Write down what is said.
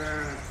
Amen.